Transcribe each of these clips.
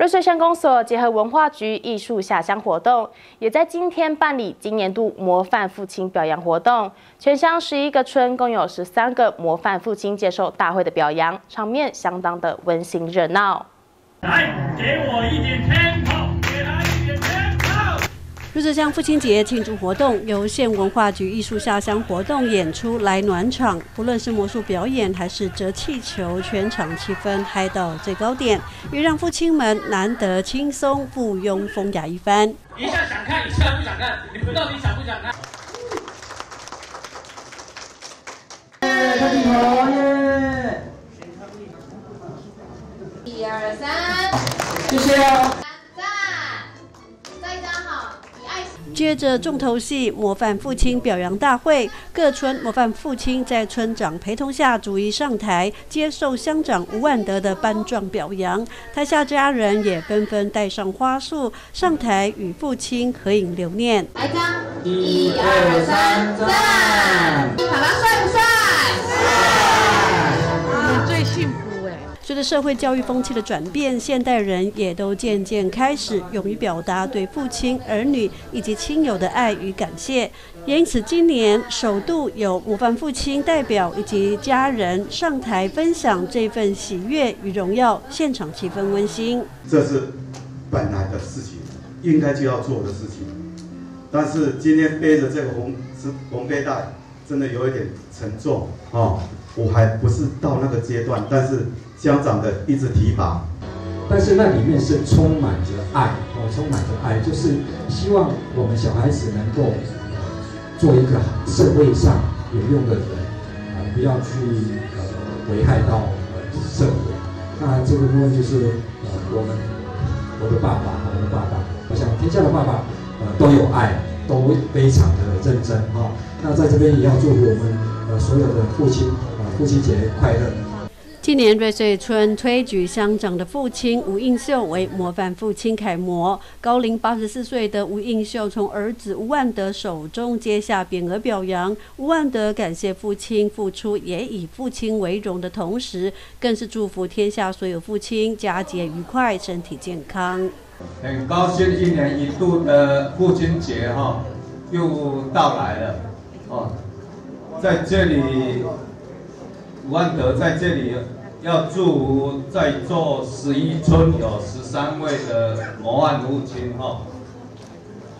瑞穗乡公所结合文化局艺术下乡活动，也在今天办理今年度模范父亲表扬活动。全乡十一个村共有十三个模范父亲接受大会的表扬，场面相当的温馨热闹。来，给我一点天。瑞穗乡父亲节庆祝活动由县文化局艺术下乡活动演出来暖场，不论是魔术表演还是折气球，全场气氛嗨到最高点，也让父亲们难得轻松附庸风雅一番。一下想看，一下不想看，你们到底想不想看？耶！一二三，谢谢接着重头戏模范父亲表扬大会，各村模范父亲在村长陪同下逐一上台接受乡长吴万德的颁状表扬，台下家人也纷纷带上花束上台与父亲合影留念。来张，一二三，赞！随着社会教育风气的转变，现代人也都渐渐开始勇于表达对父亲、儿女以及亲友的爱与感谢。也因此，今年首度有模范父亲代表以及家人上台分享这份喜悦与荣耀，现场气氛温馨。这是本来的事情，应该就要做的事情。但是今天背着这个红是红背带，真的有一点沉重啊！我还不是到那个阶段，但是。乡长的一直提拔，但是那里面是充满着爱哦，充满着爱，就是希望我们小孩子能够做一个社会上有用的人啊，不要去呃危害到呃社会。那这个部分就是呃我们我的爸爸，我的爸爸，我想天下的爸爸呃都有爱，都非常的认真哈。那在这边也要祝福我们呃所有的父亲啊，父亲节快乐。今年瑞穗村推举乡长的父亲吴应秀为模范父亲楷模。高龄八十四岁的吴应秀从儿子吴万德手中接下匾额表扬。吴万德感谢父亲付出，也以父亲为荣的同时，更是祝福天下所有父亲佳节愉快，身体健康。很高兴一年一度的父亲节哈又到来了哦，在这里。吴万德在这里要祝福在座十一村有十三位的模范父亲哈，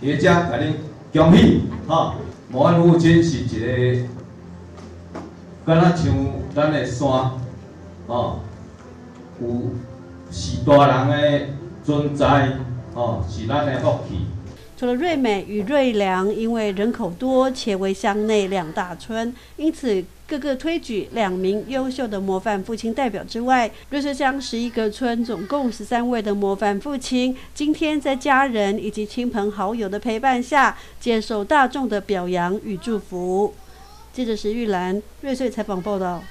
也将给你恭喜哈。模范父亲是一个，敢若像咱的山，哦，有是大人的存在，哦，是咱的福气。除了瑞美与瑞良，因为人口多且为乡内两大村，因此各个推举两名优秀的模范父亲代表之外，瑞穗乡十一个村总共十三位的模范父亲，今天在家人以及亲朋好友的陪伴下，接受大众的表扬与祝福。记者石玉兰，瑞穗采访报道。